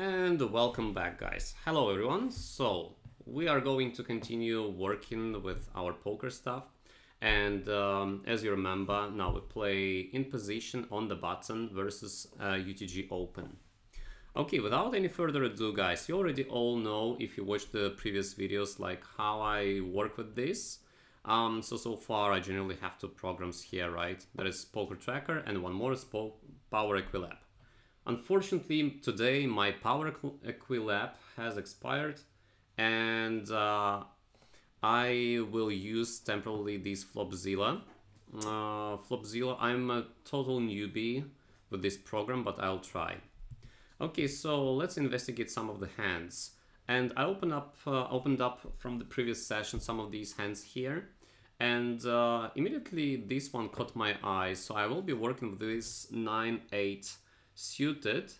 And welcome back guys. Hello everyone. So we are going to continue working with our poker stuff. And um, as you remember, now we play in position on the button versus uh, UTG Open. Okay, without any further ado guys, you already all know if you watched the previous videos like how I work with this. Um, so, so far I generally have two programs here, right? There is Poker Tracker and one more is Power Equilab. Unfortunately, today my Power Equilab has expired and uh, I will use temporarily this Flopzilla. Uh, Flopzilla, I'm a total newbie with this program, but I'll try. Okay, so let's investigate some of the hands. And I opened up, uh, opened up from the previous session some of these hands here. And uh, immediately this one caught my eye, so I will be working with this 9-8 suited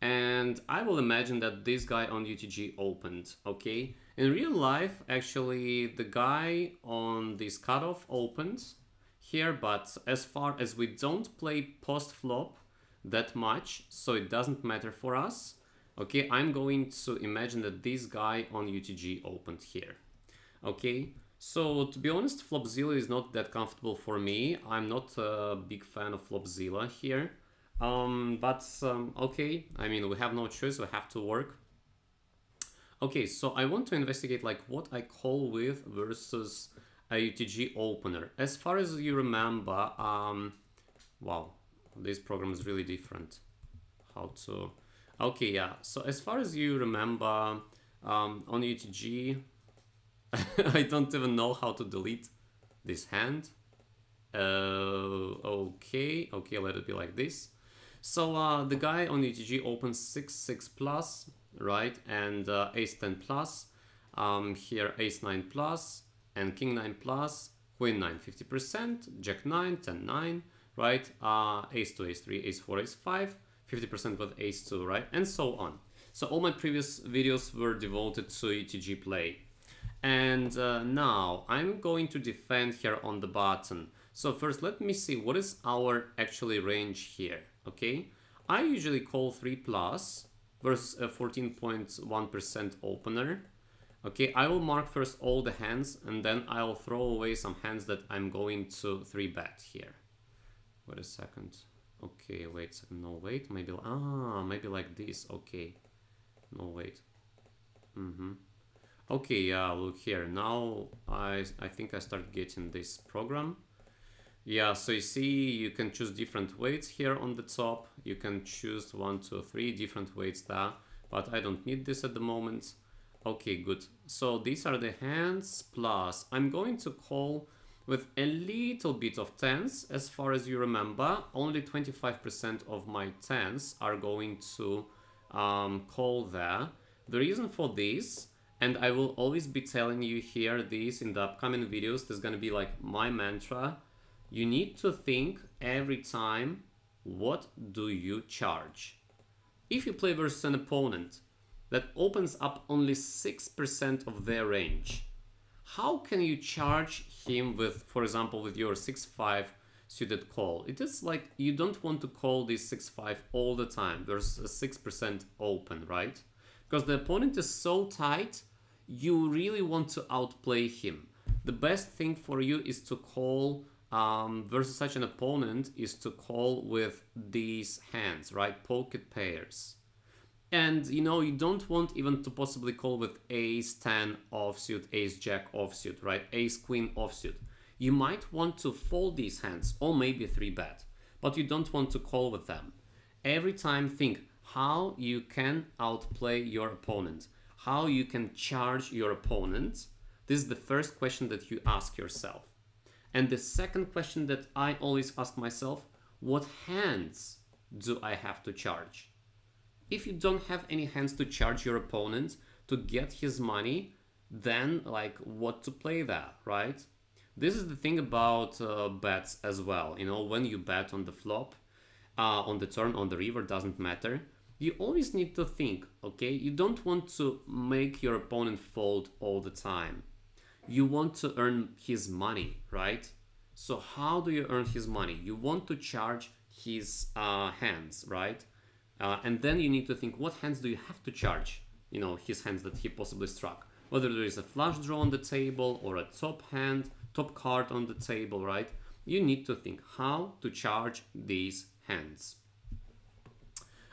and I will imagine that this guy on UTG opened, okay? In real life, actually, the guy on this cutoff opened here, but as far as we don't play post-flop that much, so it doesn't matter for us, okay? I'm going to imagine that this guy on UTG opened here, okay? So to be honest, Flopzilla is not that comfortable for me. I'm not a big fan of Flopzilla here. Um, but um, okay, I mean, we have no choice, we have to work. Okay, so I want to investigate like what I call with versus a UTG opener. As far as you remember, um, wow, this program is really different. How to, okay, yeah. So as far as you remember, um, on UTG, I don't even know how to delete this hand. Uh, okay, okay, let it be like this. So uh, the guy on UTG opens 6, 6 plus, right? And uh, ace 10 plus. Um, here ace 9 plus and king 9 plus, queen 9 50%, jack 9, 10 9, right? Uh, ace 2, ace 3, ace 4, ace 5, 50% with ace 2, right? And so on. So all my previous videos were devoted to UTG play. And uh, now I'm going to defend here on the button. So first let me see what is our actually range here okay? I usually call 3 plus versus a 14.1% opener. Okay, I will mark first all the hands and then I'll throw away some hands that I'm going to 3 bet here. Wait a second. Okay, wait, no, wait, maybe, ah, maybe like this, okay. No, wait. Mm-hmm. Okay, yeah, look here, now I, I think I start getting this program. Yeah, so you see you can choose different weights here on the top. You can choose one, two, three different weights there, but I don't need this at the moment. Okay, good. So these are the hands plus I'm going to call with a little bit of tens. As far as you remember, only 25% of my tens are going to um, call there. The reason for this, and I will always be telling you here this in the upcoming videos, there's gonna be like my mantra, you need to think every time what do you charge. If you play versus an opponent that opens up only 6% of their range, how can you charge him with, for example, with your 6-5 suited call? It is like you don't want to call this 6-5 all the time. There's a 6% open, right? Because the opponent is so tight, you really want to outplay him. The best thing for you is to call um, versus such an opponent is to call with these hands, right? Pocket pairs. And you know, you don't want even to possibly call with ace 10 offsuit, ace jack offsuit, right? Ace queen offsuit. You might want to fold these hands or maybe 3 bet, but you don't want to call with them. Every time think how you can outplay your opponent, how you can charge your opponent. This is the first question that you ask yourself. And the second question that I always ask myself, what hands do I have to charge? If you don't have any hands to charge your opponent to get his money, then like what to play there, right? This is the thing about uh, bets as well. You know, when you bet on the flop, uh, on the turn, on the river, doesn't matter. You always need to think, okay? You don't want to make your opponent fold all the time you want to earn his money, right? So how do you earn his money? You want to charge his uh, hands, right? Uh, and then you need to think what hands do you have to charge, you know, his hands that he possibly struck. Whether there is a flush draw on the table or a top hand, top card on the table, right? You need to think how to charge these hands.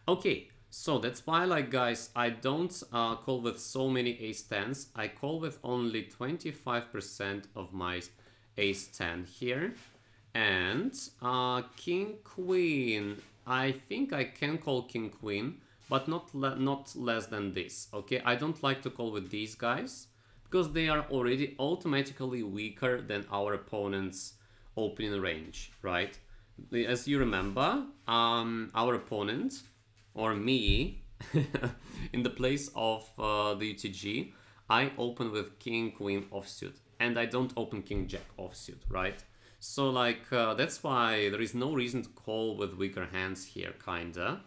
Okay, so that's why, like guys, I don't uh, call with so many ace 10s. I call with only 25% of my ace 10 here. And uh, king queen, I think I can call king queen, but not, le not less than this, okay? I don't like to call with these guys because they are already automatically weaker than our opponent's opening range, right? As you remember, um, our opponent or me in the place of uh, the UTG, I open with king queen offsuit and I don't open king jack offsuit, right? So like uh, that's why there is no reason to call with weaker hands here, kinda.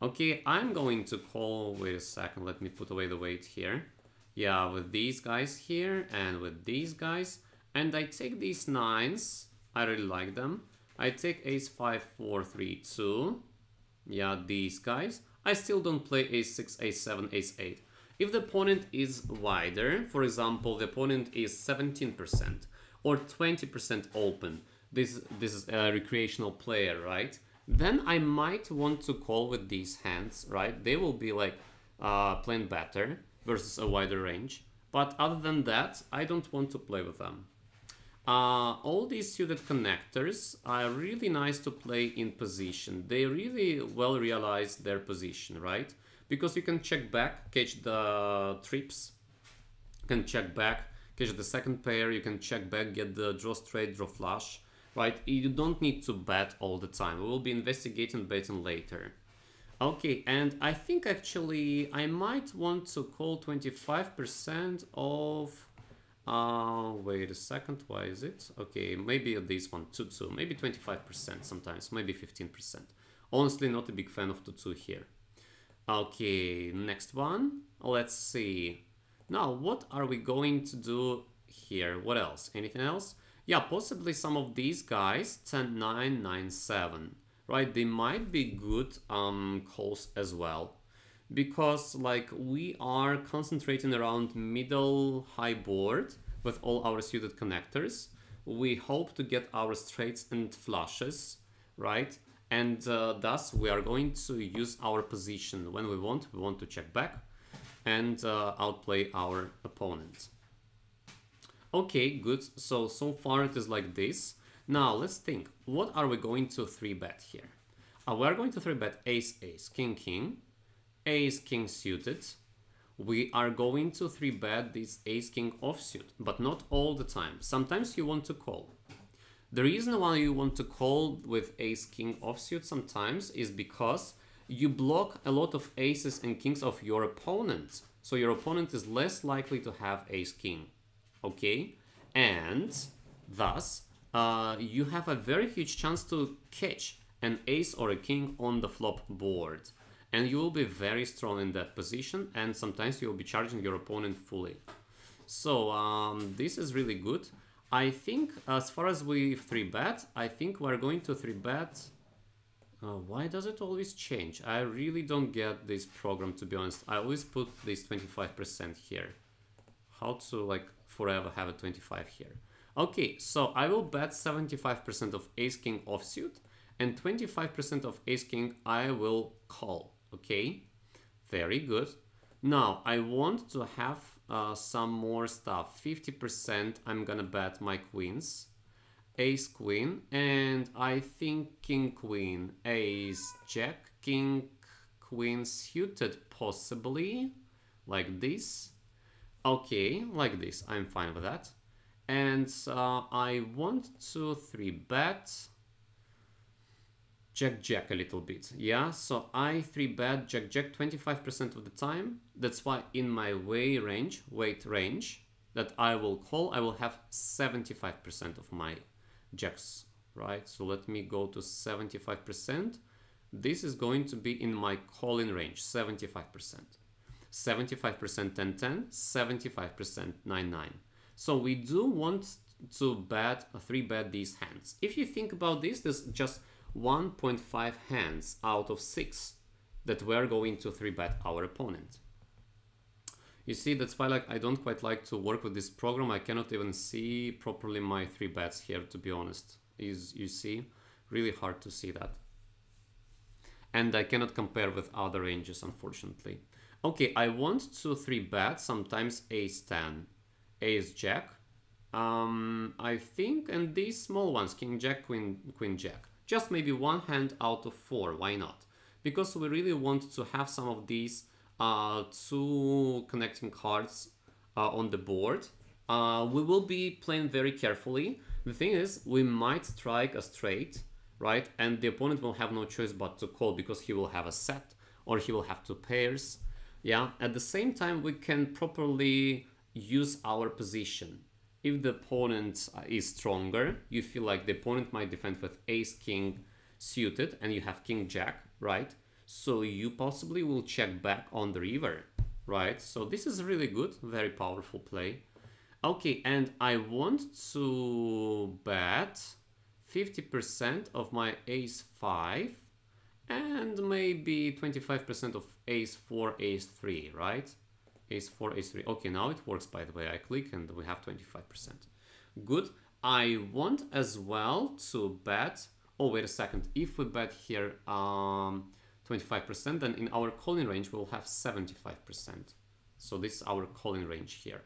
Okay, I'm going to call wait a second. Let me put away the weight here. Yeah, with these guys here and with these guys. And I take these nines. I really like them. I take ace 5, 4, 3, 2. Yeah, these guys. I still don't play ace 6, ace 7, ace 8. If the opponent is wider, for example, the opponent is 17% or 20% open, this, this is a recreational player, right? Then I might want to call with these hands, right? They will be like uh, playing better versus a wider range. But other than that, I don't want to play with them. Uh, all these suited connectors are really nice to play in position. They really well realize their position, right? Because you can check back, catch the trips, can check back, catch the second pair, you can check back, get the draw straight, draw flush, right? You don't need to bet all the time. We will be investigating betting later. Okay, and I think actually I might want to call 25% of uh, wait a second, why is it? Okay, maybe this one, 2-2, maybe 25% sometimes, maybe 15%. Honestly, not a big fan of 2-2 here. Okay, next one, let's see. Now, what are we going to do here? What else? Anything else? Yeah, possibly some of these guys, 10, 9, 9, 7, right? They might be good um, calls as well because like we are concentrating around middle high board with all our suited connectors. We hope to get our straights and flushes, right? And uh, thus we are going to use our position when we want. We want to check back and uh, outplay our opponent. Okay, good. So, so far it is like this. Now let's think, what are we going to 3-bet here? Uh, we are going to 3-bet ace-ace, king-king, ace-king suited. We are going to 3-bet this ace-king offsuit, but not all the time. Sometimes you want to call. The reason why you want to call with ace-king offsuit sometimes is because you block a lot of aces and kings of your opponent. So your opponent is less likely to have ace-king, okay? And thus, uh, you have a very huge chance to catch an ace or a king on the flop board and you will be very strong in that position and sometimes you will be charging your opponent fully. So um, this is really good. I think as far as we 3-bet, I think we're going to 3-bet... Uh, why does it always change? I really don't get this program to be honest. I always put this 25% here. How to like forever have a 25 here. Okay, so I will bet 75% of ace-king offsuit and 25% of ace-king I will call okay? Very good. Now I want to have uh, some more stuff. 50% I'm gonna bet my queens. Ace queen and I think king queen. Ace jack king queen suited possibly. Like this. Okay like this. I'm fine with that. And uh, I want to three bet Jack Jack a little bit. Yeah, so I 3 bet Jack Jack 25% of the time. That's why in my way range, weight range, that I will call, I will have 75% of my jacks, right? So let me go to 75%. This is going to be in my calling range, 75%. 75% 10 10, 75% 9 9. So we do want to bet, uh, 3 bet these hands. If you think about this, there's just 1.5 hands out of 6 that we're going to 3-bet our opponent. You see, that's why like I don't quite like to work with this program. I cannot even see properly my 3 bets here, to be honest. Is You see, really hard to see that. And I cannot compare with other ranges, unfortunately. Okay, I want to 3-bet sometimes ace-10, ace-jack, um, I think, and these small ones, king-jack, queen, queen-jack. Just maybe one hand out of four, why not? Because we really want to have some of these uh, two connecting cards uh, on the board. Uh, we will be playing very carefully. The thing is, we might strike a straight, right? And the opponent will have no choice but to call because he will have a set or he will have two pairs. Yeah, at the same time, we can properly use our position if the opponent uh, is stronger, you feel like the opponent might defend with ace king suited and you have king jack, right? So you possibly will check back on the river, right? So this is really good, very powerful play. Okay, and I want to bet 50% of my ace 5 and maybe 25% of ace 4, ace 3, right? Ace 4, ace 3. Okay, now it works by the way. I click and we have 25%. Good. I want as well to bet, oh wait a second, if we bet here um, 25%, then in our calling range we'll have 75%. So this is our calling range here.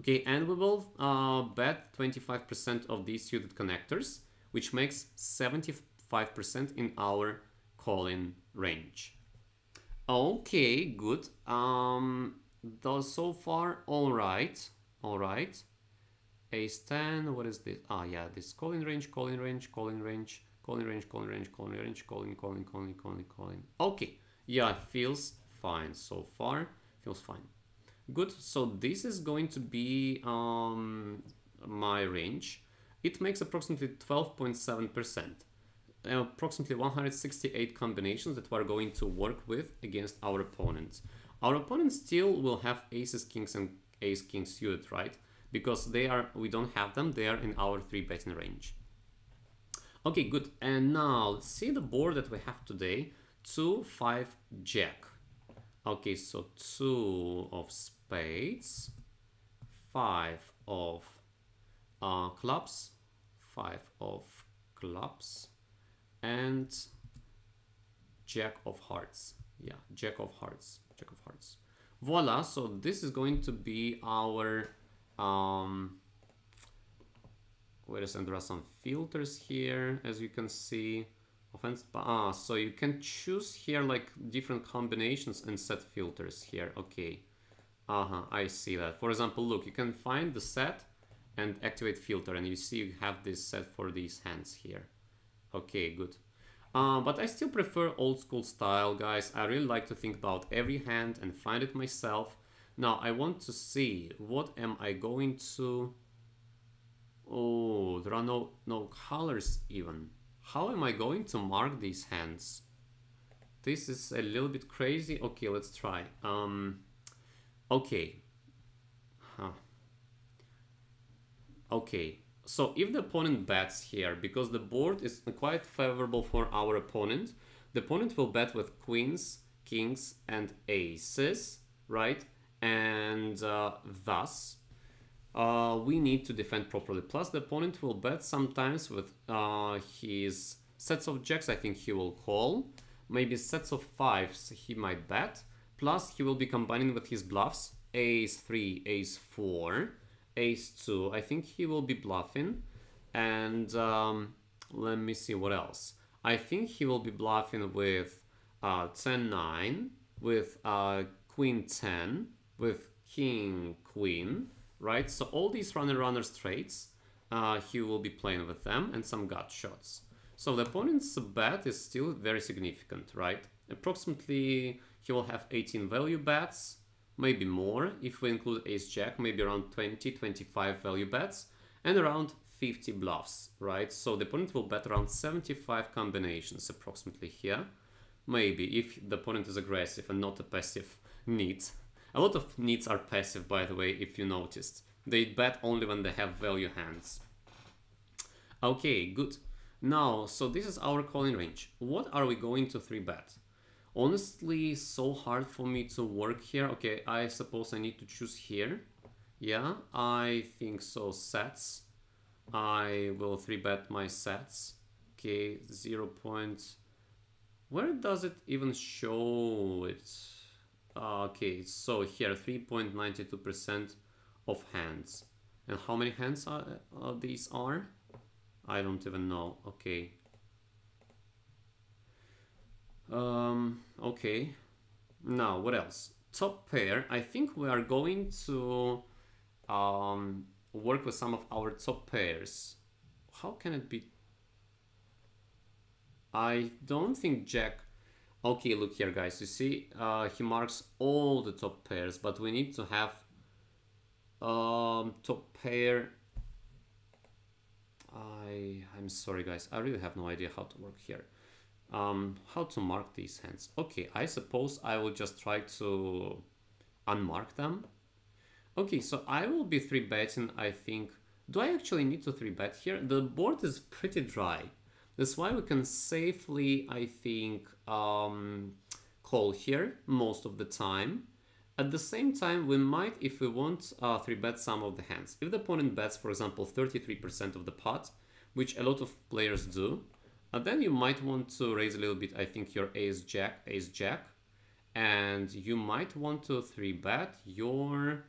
Okay, and we will uh, bet 25% of these suited connectors, which makes 75% in our calling range. Okay, good. Um, does so far all right all right. Ace 10 what is this? Ah yeah this calling range calling range calling range calling range calling range calling range calling calling calling calling calling. Okay yeah feels fine so far feels fine. Good so this is going to be um my range. It makes approximately 12.7 percent. Approximately 168 combinations that we're going to work with against our opponents our opponent still will have aces, kings, and ace, king suited, right? Because they are, we don't have them, they are in our three betting range. Okay, good. And now let's see the board that we have today. Two, five, jack. Okay, so two of spades, five of uh, clubs, five of clubs, and jack of hearts. Yeah, jack of hearts. Jack of Hearts. Voila, so this is going to be our... Um, wait a second, there are some filters here, as you can see. Offense, ah, so you can choose here like different combinations and set filters here, okay. Uh-huh, I see that. For example, look, you can find the set and activate filter and you see you have this set for these hands here. Okay, good. Uh, but I still prefer old school style, guys. I really like to think about every hand and find it myself. Now, I want to see what am I going to... Oh, there are no, no colors even. How am I going to mark these hands? This is a little bit crazy. Okay, let's try. Um, okay. Huh. Okay, so if the opponent bets here, because the board is quite favorable for our opponent, the opponent will bet with queens, kings, and aces, right? And uh, thus, uh, we need to defend properly. Plus, the opponent will bet sometimes with uh, his sets of jacks, I think he will call. Maybe sets of fives he might bet. Plus, he will be combining with his bluffs, ace 3, ace 4 ace 2. I think he will be bluffing. And um, let me see what else. I think he will be bluffing with uh, 10 9, with uh, queen 10, with king queen, right? So all these runner runner straights, uh, he will be playing with them and some gut shots. So the opponent's bet is still very significant, right? Approximately he will have 18 value bets, maybe more if we include ace jack, maybe around 20, 25 value bets, and around 50 bluffs, right? So the opponent will bet around 75 combinations approximately here. Maybe if the opponent is aggressive and not a passive nit. A lot of nits are passive, by the way, if you noticed. They bet only when they have value hands. Okay, good. Now, so this is our calling range. What are we going to 3-bet? Honestly, so hard for me to work here. Okay, I suppose I need to choose here. Yeah, I think so. Sets. I will 3-bet my sets. Okay, 0 point. Where does it even show it? Uh, okay, so here 3.92% of hands. And how many hands are, uh, these are? I don't even know. Okay. Um, okay. Now, what else? Top pair. I think we are going to um, work with some of our top pairs. How can it be? I don't think Jack... Okay, look here, guys. You see, uh, he marks all the top pairs, but we need to have um, top pair. I I'm sorry, guys. I really have no idea how to work here. Um, how to mark these hands? Okay, I suppose I will just try to unmark them Okay, so I will be 3-betting, I think. Do I actually need to 3-bet here? The board is pretty dry. That's why we can safely, I think, um, call here most of the time. At the same time, we might, if we want, uh, 3-bet some of the hands. If the opponent bets, for example, 33% of the pot, which a lot of players do, uh, then you might want to raise a little bit, I think, your ace-jack, ace-jack, and you might want to 3-bet your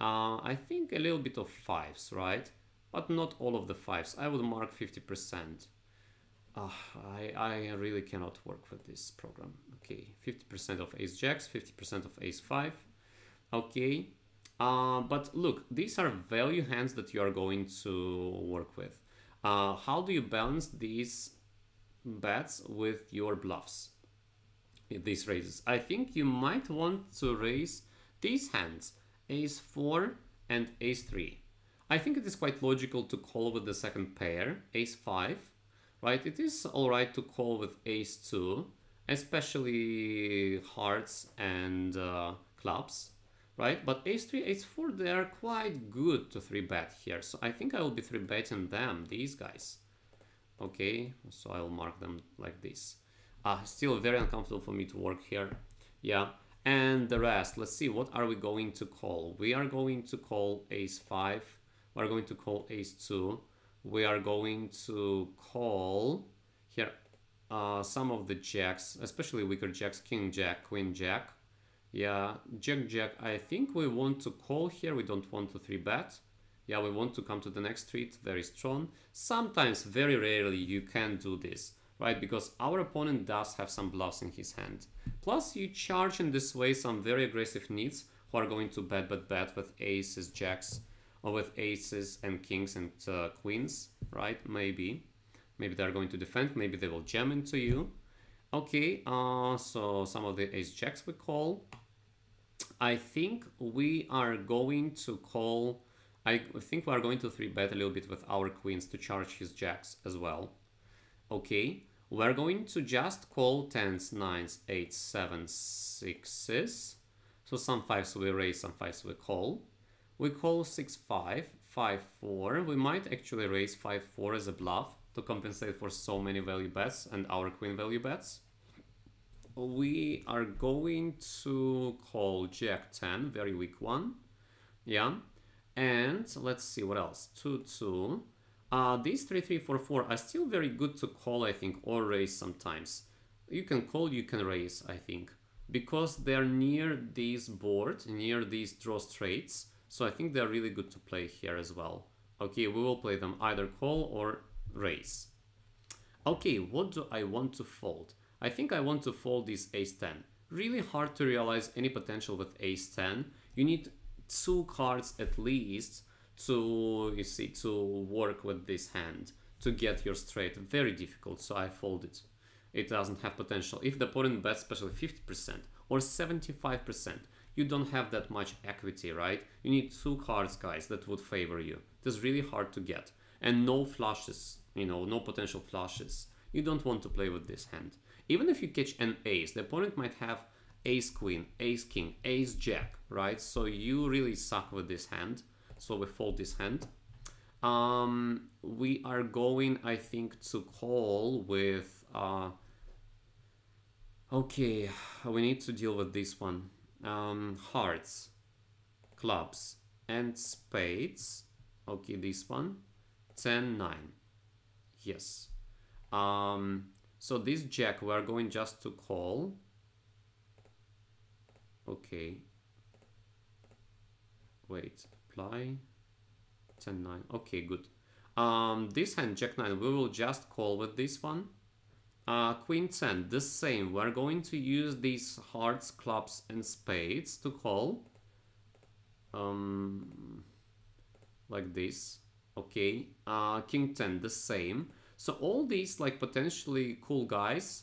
uh, I think a little bit of fives, right? But not all of the fives. I would mark 50%. Uh, I, I really cannot work with this program. Okay, 50% of ace jacks, 50% of ace 5. Okay, uh, but look, these are value hands that you are going to work with. Uh, how do you balance these bets with your bluffs? These raises. I think you might want to raise these hands ace 4 and ace 3. I think it is quite logical to call with the second pair, ace 5, right? It is alright to call with ace 2, especially hearts and uh, clubs, right? But ace 3, ace 4, they are quite good to 3-bet here. So I think I will be 3-betting them, these guys. Okay, so I'll mark them like this. Uh, still very uncomfortable for me to work here. Yeah, and the rest let's see what are we going to call we are going to call ace 5 we're going to call ace 2 we are going to call here uh, some of the jacks especially weaker jacks king jack queen jack yeah jack jack I think we want to call here we don't want to 3 bet yeah we want to come to the next street very strong sometimes very rarely you can do this right? Because our opponent does have some bluffs in his hand. Plus, you charge in this way some very aggressive nits who are going to bet bet bet with aces, jacks, or with aces and kings and uh, queens, right? Maybe. Maybe they're going to defend, maybe they will jam into you. Okay, uh, so some of the ace jacks we call. I think we are going to call... I think we are going to 3-bet a little bit with our queens to charge his jacks as well. Okay, we're going to just call 10s, 9s, 8s, 7s, 6s. So some 5s we raise, some 5s we call. We call 6, 5, 5, 4. We might actually raise 5, 4 as a bluff to compensate for so many value bets and our queen value bets. We are going to call Jack 10, very weak one. Yeah. And let's see what else. 2, 2. Uh, these 3344 are still very good to call, I think, or raise sometimes. You can call, you can raise, I think, because they're near this board, near these draw straights. So I think they're really good to play here as well. Okay, we will play them either call or raise. Okay, what do I want to fold? I think I want to fold this ace-10. Really hard to realize any potential with ace-10. You need two cards at least to you see to work with this hand to get your straight. Very difficult so I fold it it doesn't have potential. If the opponent bets especially 50% or 75% you don't have that much equity right? You need two cards guys that would favor you. It's really hard to get. And no flushes you know no potential flushes. You don't want to play with this hand. Even if you catch an ace the opponent might have ace queen ace king ace jack right so you really suck with this hand so we fold this hand. Um, we are going, I think, to call with... Uh, Okay, we need to deal with this one. Um, hearts, clubs, and spades. Okay, this one. 10, 9. Yes. Um, so this jack we're going just to call. Okay. Wait, apply. 10, 9. Okay, good. Um, this hand, jack 9, we will just call with this one. Uh, queen 10, the same. We're going to use these hearts, clubs, and spades to call. Um, like this. Okay. Uh, king 10, the same. So all these like potentially cool guys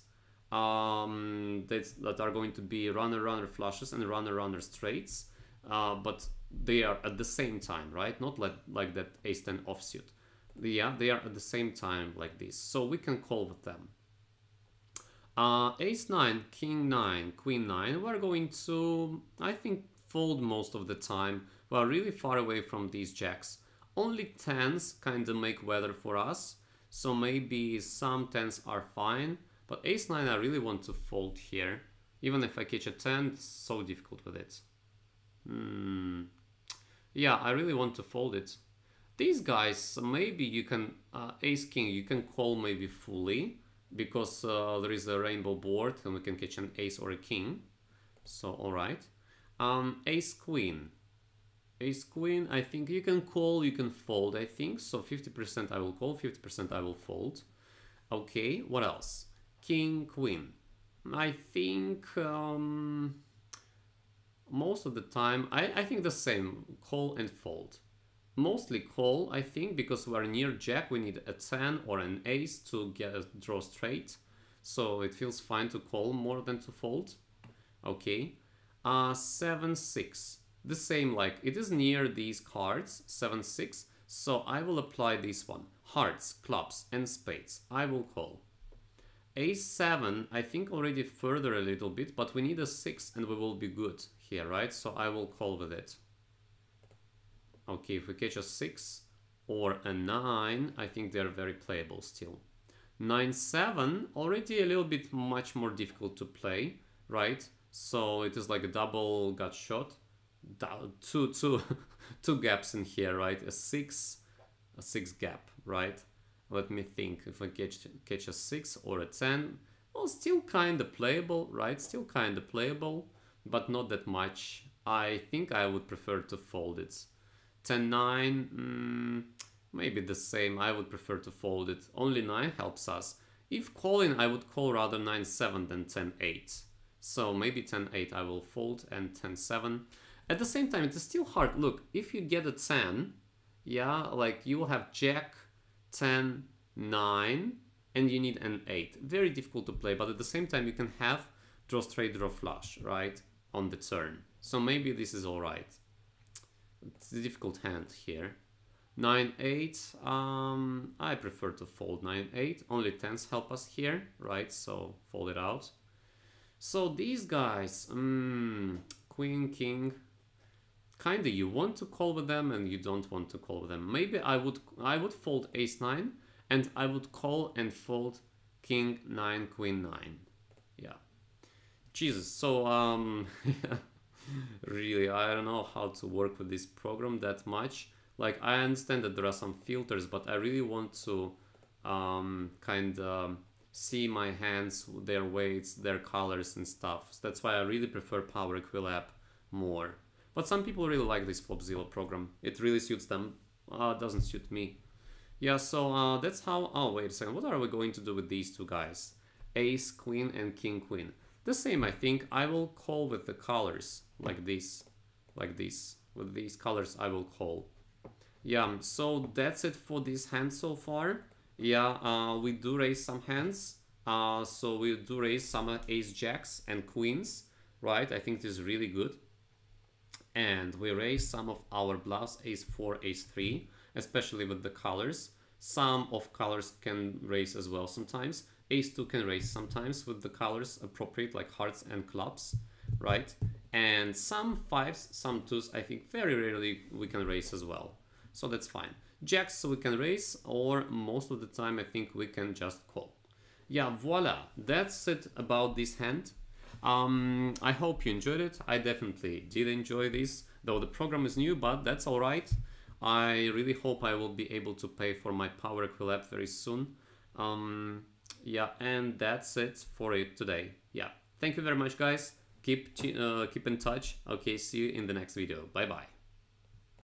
um, that, that are going to be runner, runner flushes and runner, runner straights. Uh, but they are at the same time, right? Not like, like that ace 10 offsuit. Yeah, they are at the same time like this. So we can call with them. Uh, ace 9, king 9, queen 9, we're going to, I think, fold most of the time. We're really far away from these jacks. Only 10s kind of make weather for us, so maybe some 10s are fine, but ace 9 I really want to fold here. Even if I catch a 10, it's so difficult with it. Hmm. Yeah, I really want to fold it. These guys, maybe you can, uh, ace king, you can call maybe fully, because uh, there is a rainbow board and we can catch an ace or a king. So, alright. Um, ace queen. Ace queen, I think you can call, you can fold, I think. So 50% I will call, 50% I will fold. Okay, what else? King, queen. I think um, most of the time, I, I think the same, call and fold mostly call, I think, because we're near jack, we need a 10 or an ace to get a draw straight. So it feels fine to call more than to fold. Okay. Uh, 7, 6. The same, like, it is near these cards, 7, 6. So I will apply this one. Hearts, clubs, and spades. I will call. A7, I think already further a little bit, but we need a 6 and we will be good here, right? So I will call with it. Okay, if we catch a 6 or a 9, I think they're very playable still. 9-7, already a little bit much more difficult to play, right? So it is like a double gut shot. Two, two, two gaps in here, right? A 6, a 6 gap, right? Let me think, if I catch, catch a 6 or a 10, well, still kind of playable, right? Still kind of playable, but not that much. I think I would prefer to fold it. 10 9 mm, maybe the same I would prefer to fold it only 9 helps us if calling I would call rather 9 7 than 10 8 so maybe 10 8 I will fold and 10 7 at the same time it is still hard look if you get a 10 yeah like you will have jack 10 9 and you need an 8 very difficult to play but at the same time you can have draw straight draw flush right on the turn so maybe this is all right it's a difficult hand here. 9-8, um, I prefer to fold 9-8. Only 10s help us here, right? So fold it out. So these guys, um, Queen, King, kinda you want to call with them and you don't want to call with them. Maybe I would I would fold Ace 9 and I would call and fold King 9, Queen 9. Yeah. Jesus, so um really i don't know how to work with this program that much like i understand that there are some filters but i really want to um, kind of see my hands their weights their colors and stuff so that's why i really prefer power equilab more but some people really like this flopzilla program it really suits them uh, doesn't suit me yeah so uh, that's how oh wait a second what are we going to do with these two guys ace queen and king queen the same, I think. I will call with the colors like this, like this. With these colors, I will call. Yeah, so that's it for this hand so far. Yeah, uh, we do raise some hands. Uh, so we do raise some ace jacks and queens, right? I think this is really good. And we raise some of our bluffs, ace 4, ace 3, especially with the colors. Some of colors can raise as well sometimes. Ace 2 can raise sometimes with the colors appropriate like hearts and clubs right? And some fives some twos i think very rarely we can raise as well. So that's fine. Jacks we can raise or most of the time i think we can just call. Yeah, voila, that's it about this hand. Um, I hope you enjoyed it. I definitely did enjoy this, though the program is new, but that's all right. I really hope I will be able to pay for my Power Equilab very soon. Um, yeah, and that's it for it today. Yeah, thank you very much, guys. Keep uh, keep in touch. Okay, see you in the next video. Bye bye.